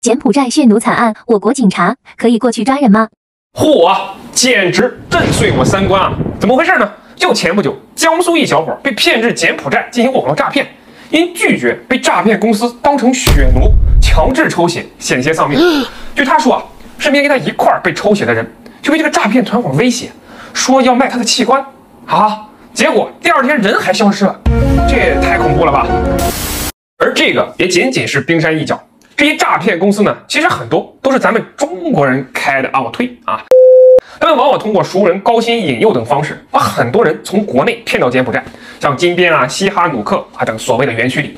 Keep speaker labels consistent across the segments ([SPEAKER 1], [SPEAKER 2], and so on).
[SPEAKER 1] 柬埔寨血奴惨案，我国警察可以过去抓人吗？
[SPEAKER 2] 嚯，简直震碎我三观啊！怎么回事呢？就前不久，江苏一小伙被骗至柬埔寨进行网络诈骗，因拒绝被诈骗公司当成血奴，强制抽血，险些丧命。据他说啊，身边跟他一块儿被抽血的人就被这个诈骗团伙威胁，说要卖他的器官啊，结果第二天人还消失了，这也太恐怖了吧！而这个也仅仅是冰山一角。这些诈骗公司呢，其实很多都是咱们中国人开的啊！我推啊，他们往往通过熟人、高薪引诱等方式，把很多人从国内骗到柬埔寨，像金边啊、西哈努克啊等所谓的园区里，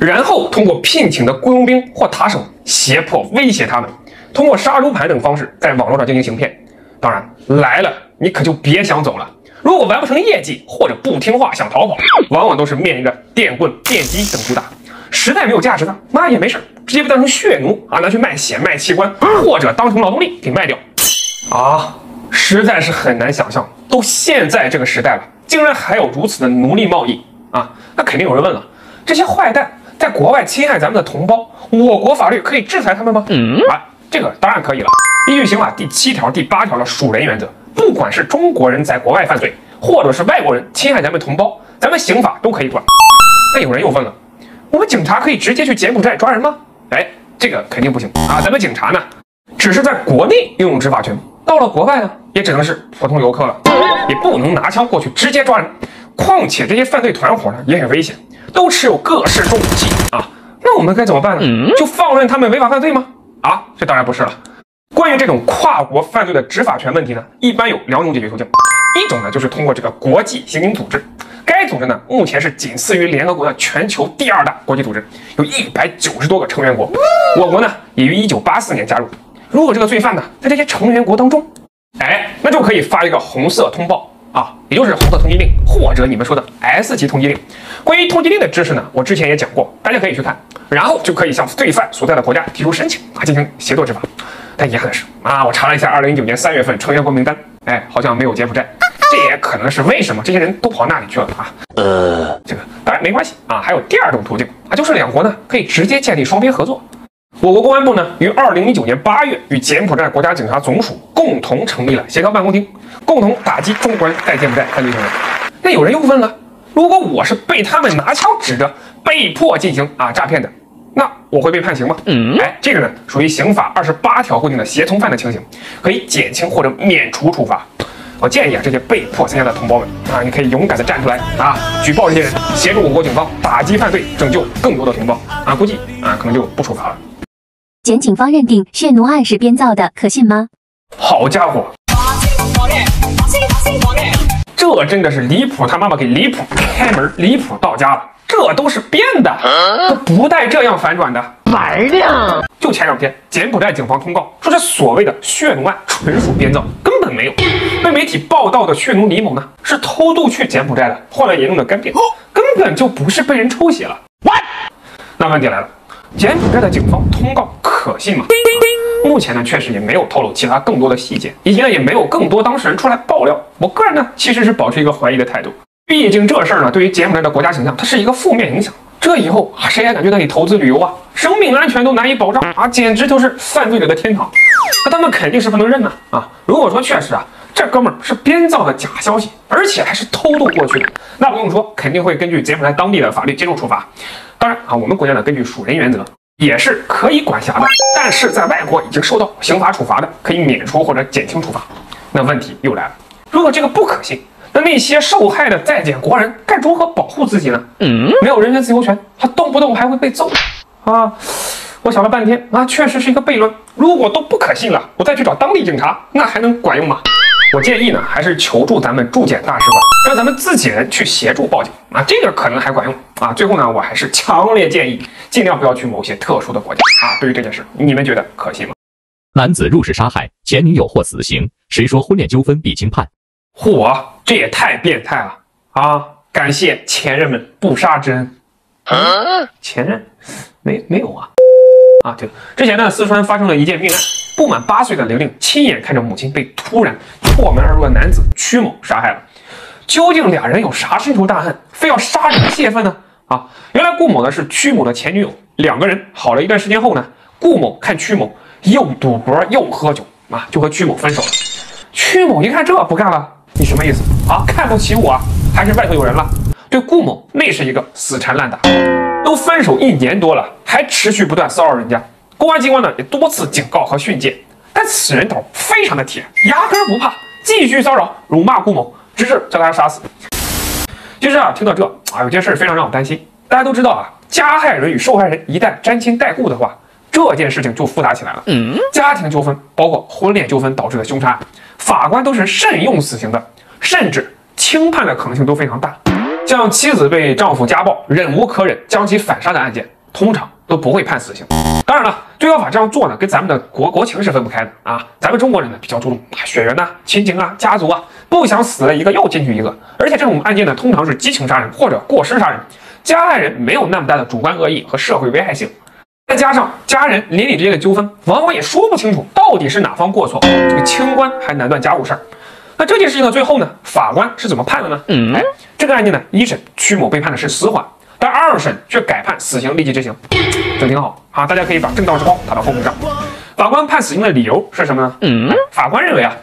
[SPEAKER 2] 然后通过聘请的雇佣兵或打手胁迫、威胁他们，通过杀猪盘等方式在网络上进行行骗。当然来了，你可就别想走了。如果完不成业绩或者不听话想逃跑，往往都是面临着电棍、电击等毒打。实在没有价值的，那也没事儿，直接被当成血奴啊，拿去卖血、卖器官，或者当成劳动力给卖掉。啊，实在是很难想象，都现在这个时代了，竟然还有如此的奴隶贸易啊！那肯定有人问了，这些坏蛋在国外侵害咱们的同胞，我国法律可以制裁他们吗？啊，这个当然可以了。依据刑法第七条、第八条的属人原则，不管是中国人在国外犯罪，或者是外国人侵害咱们同胞，咱们刑法都可以管。那有人又问了。我们警察可以直接去柬埔寨抓人吗？哎，这个肯定不行啊！咱们警察呢，只是在国内拥有执法权，到了国外呢，也只能是普通游客了，也不能拿枪过去直接抓人。况且这些犯罪团伙呢也很危险，都持有各式重武器啊！那我们该怎么办呢？就放任他们违法犯罪吗？啊，这当然不是了。关于这种跨国犯罪的执法权问题呢，一般有两种解决途径，一种呢就是通过这个国际刑警组织。该组织呢，目前是仅次于联合国的全球第二大国际组织，有一百九十多个成员国。我国呢，也于一九八四年加入。如果这个罪犯呢，在这些成员国当中，哎，那就可以发一个红色通报啊，也就是红色通缉令，或者你们说的 S 级通缉令。关于通缉令的知识呢，我之前也讲过，大家可以去看。然后就可以向罪犯所在的国家提出申请啊，进行协作执法。但遗憾的是啊，我查了一下二零一九年三月份成员国名单，哎，好像没有柬埔寨。这也可能是为什么这些人都跑那里去了啊？呃，这个当然没关系啊。还有第二种途径啊，就是两国呢可以直接建立双边合作。我国公安部呢于二零一九年八月与柬埔寨国家警察总署共同成立了协调办公厅，共同打击中国人在柬埔寨犯罪行为。那有人又问了，如果我是被他们拿枪指着被迫进行啊诈骗的，那我会被判刑吗？嗯，哎，这个呢属于刑法二十八条规定的胁从犯的情形，可以减轻或者免除处罚。我建议啊，这些被迫参加的同胞们啊，你可以勇敢的站出来啊，举报这些人，协助我国警方打击犯罪，拯救更多的同胞啊！估计啊，可能就不处罚了。
[SPEAKER 1] 检警方认定血奴案是编造的，可信吗？
[SPEAKER 2] 好家伙，这真的是离谱！他妈妈给离谱开门，离谱到家了。这都是编的，不带这样反转的，玩呢。就前两天，柬埔寨警方通告说，这所谓的血奴案纯属编造，根本没有。被媒体报道的血奴李某呢，是偷渡去柬埔寨的，患了严重的肝病，根本就不是被人抽血了。那问题来了，柬埔寨的警方通告可信吗？目前呢，确实也没有透露其他更多的细节，以及呢，也没有更多当事人出来爆料。我个人呢，其实是保持一个怀疑的态度。毕竟这事儿呢，对于柬埔寨的国家形象，它是一个负面影响。这以后啊，谁还敢去那里投资旅游啊？生命安全都难以保障啊，简直就是犯罪者的天堂。那他们肯定是不能认呐啊！如果说确实啊，这哥们儿是编造的假消息，而且还是偷渡过去的，那不用说，肯定会根据柬埔寨当地的法律接受处罚。当然啊，我们国家呢，根据属人原则，也是可以管辖的。但是在外国已经受到刑罚处罚的，可以免除或者减轻处罚。那问题又来了，如果这个不可信？那那些受害的在柬国人该如何保护自己呢？嗯，没有人身自由权，他动不动还会被揍啊！我想了半天，啊，确实是一个悖论。如果都不可信了，我再去找当地警察，那还能管用吗？我建议呢，还是求助咱们驻柬大使馆，让咱们自己人去协助报警啊，这个可能还管用啊。最后呢，我还是强烈建议，尽量不要去某些特殊的国家啊。对于这件事，你们觉得可信吗？
[SPEAKER 3] 男子入室杀害前女友获死刑，谁说婚恋纠纷必轻判？
[SPEAKER 2] 嚯，这也太变态了啊！感谢前任们不杀之恩。前任没没有啊？啊，对了，之前呢，四川发生了一件命案，不满八岁的玲玲亲眼看着母亲被突然破门而入的男子曲某杀害了。究竟俩人有啥深仇大恨，非要杀人泄愤呢？啊，原来顾某呢是曲某的前女友，两个人好了一段时间后呢，顾某看曲某又赌博又喝酒啊，就和曲某分手了。曲某一看这不干了，你什么意思啊？看不起我，还是外头有人了？对顾某那是一个死缠烂打，都分手一年多了，还持续不断骚扰人家。公安机关呢也多次警告和训诫，但此人头非常的铁，压根不怕，继续骚扰辱骂顾某，直至将他杀死。其实啊，听到这啊，有件事非常让我担心。大家都知道啊，加害人与受害人一旦沾亲带故的话，这件事情就复杂起来了。嗯，家庭纠纷包括婚恋纠纷导致的凶杀案，法官都是慎用死刑的，甚至轻判的可能性都非常大。像妻子被丈夫家暴，忍无可忍将其反杀的案件，通常都不会判死刑。当然了，最高法这样做呢，跟咱们的国国情是分不开的啊。咱们中国人呢比较注重血缘呐、亲情啊、家族啊，不想死了一个又进去一个。而且这种案件呢，通常是激情杀人或者过失杀人，加害人没有那么大的主观恶意和社会危害性，再加上家人邻里之间的纠纷，往往也说不清楚到底是哪方过错，这个清官还难断家务事儿。那这件事情的最后呢，法官是怎么判的呢？嗯，哎，这个案件呢，一审曲某被判的是死缓。但二审却改判死刑立即执行，这挺好啊！大家可以把正道之光打到后面上。法官判死刑的理由是什么呢？嗯，法官认为啊，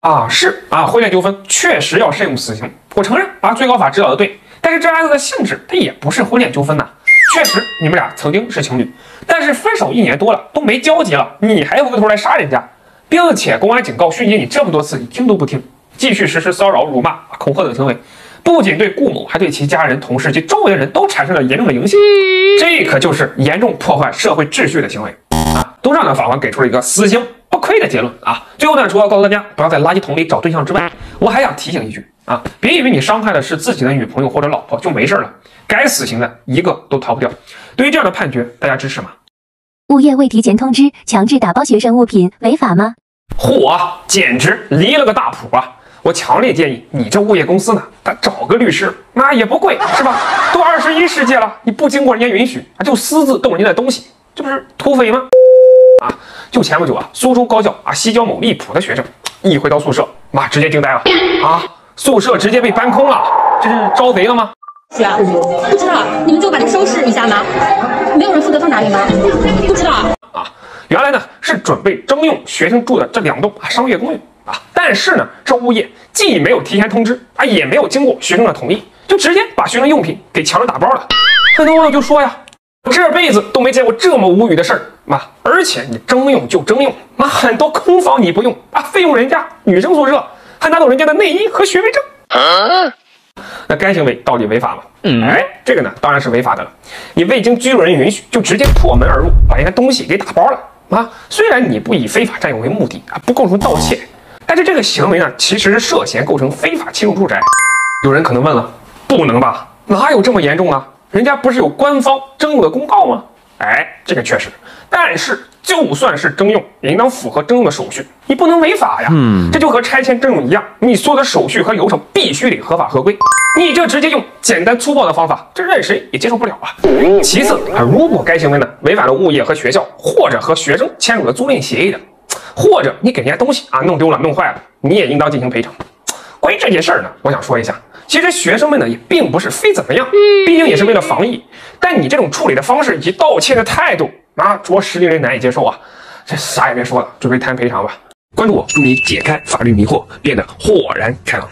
[SPEAKER 2] 啊是啊，婚恋纠纷确实要慎用死刑。我承认啊，最高法指导的对，但是这案子的性质它也不是婚恋纠纷呐。确实你们俩曾经是情侣，但是分手一年多了都没交集了，你还回头来杀人家，并且公安警告训诫你这么多次，你听都不听，继续实施骚扰、辱骂、恐吓等行为。不仅对顾某，还对其家人、同事及周围的人都产生了严重的影响，这可就是严重破坏社会秩序的行为啊！都让呢法官给出了一个死刑不亏的结论啊！最后呢，除了告诉大家不要在垃圾桶里找对象之外，我还想提醒一句啊，别以为你伤害的是自己的女朋友或者老婆就没事了，该死刑的一个都逃不掉。对于这样的判决，大家支持吗？
[SPEAKER 1] 物业未提前通知强制打包学生物品违法吗？
[SPEAKER 2] 嚯，简直离了个大谱啊！我强烈建议你这物业公司呢，他找个律师，那也不贵，是吧？都二十一世纪了，你不经过人家允许啊，就私自动人家的东西，这不是土匪吗？啊，就前不久啊，苏州高校啊西郊某荔浦的学生一回到宿舍，妈直接惊呆了啊，宿舍直接被搬空了，这是招贼了吗？
[SPEAKER 4] 学不知道，你们就把它收拾一下吗？没有人负责放哪里吗？不知道
[SPEAKER 2] 啊，原来呢是准备征用学生住的这两栋啊商业公寓。啊！但是呢，这物业既没有提前通知啊，也没有经过学生的同意，就直接把学生用品给强制打包了。很多网友就说呀，我这辈子都没见过这么无语的事儿妈！而且你征用就征用，妈很多空房你不用啊，费用人家女生宿舍，还拿走人家的内衣和学位证。那该行为到底违法吗？哎，这个呢当然是违法的了。你未经居住人允许就直接破门而入，把人家东西给打包了啊！虽然你不以非法占有为目的啊，不构成盗窃。但是这个行为呢，其实是涉嫌构成非法侵入住宅。有人可能问了，不能吧？哪有这么严重啊？人家不是有官方征用的公告吗？哎，这个确实。但是就算是征用，也应当符合征用的手续，你不能违法呀。嗯，这就和拆迁征用一样，你所有的手续和流程必须得合法合规。你这直接用简单粗暴的方法，这任谁也接受不了啊。其次啊，如果该行为呢违反了物业和学校或者和学生签署的租赁协议的。或者你给人家东西啊弄丢了弄坏了，你也应当进行赔偿。关于这件事儿呢，我想说一下，其实学生们呢也并不是非怎么样，毕竟也是为了防疫。但你这种处理的方式以及道歉的态度啊，着实令人难以接受啊！这啥也别说了，准备谈赔偿吧。关注我，助你解开法律迷惑，变得豁然开朗。